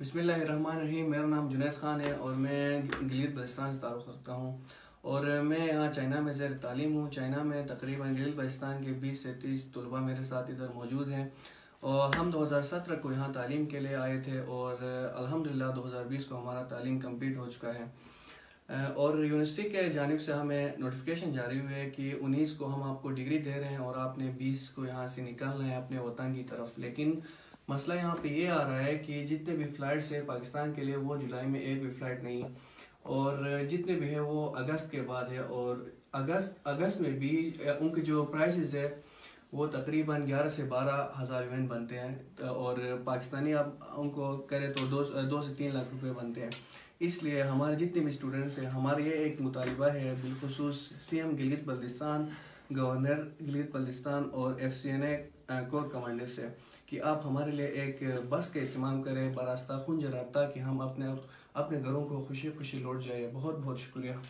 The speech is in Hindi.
रहीम मेरा नाम जुनेद ख़ान है और मैं गिलीत बलिस्तान से तारुफ़ रखता हूँ। और मैं यहाँ चाइना में ज़ेर तालीम हूँ। चाइना में तकरीबन गिलीत बलिस्तान के 20 से 30 तलबा मेरे साथ इधर मौजूद हैं। और हम 2017 को यहाँ तालीम के लिए आए थे और अल्हम्दुलिल्लाह 2020 को हमारा तालीम कंप्लीट हो चुका है। और यूनिवर्सिटी के जानब से हमें नोटिफिकेशन जारी हुए है कि 19 को हम आपको डिग्री दे रहे हैं और आपने 20 को यहाँ से निकलना है अपने वतन की तरफ़। लेकिन मसला यहाँ पे ये आ रहा है कि जितने भी फ़्लाइट्स है पाकिस्तान के लिए, वो जुलाई में एक भी फ़्लाइट नहीं। और जितने भी है, वो अगस्त के बाद है और अगस्त अगस्त में भी उनके जो प्राइसेस है, वो तकरीबन 11 से बारह हज़ार यून बनते हैं। और पाकिस्तानी आप, उनको करें तो दो दो से तीन लाख रुपए बनते हैं। इसलिए हमारे जितने भी स्टूडेंट्स हैं, हमारे ये एक मुतालबा है, बिलखसूस C M Gilgit Baltistan governor Gilgit Baltistan और F C N A corps commander से कि आप हमारे लिए एक बस का अहतमाम करें, बरास्ता खुंज रबता ताकि हम अपने अपने घरों को खुशी खुशी लौट जाए बहुत बहुत शुक्रिया।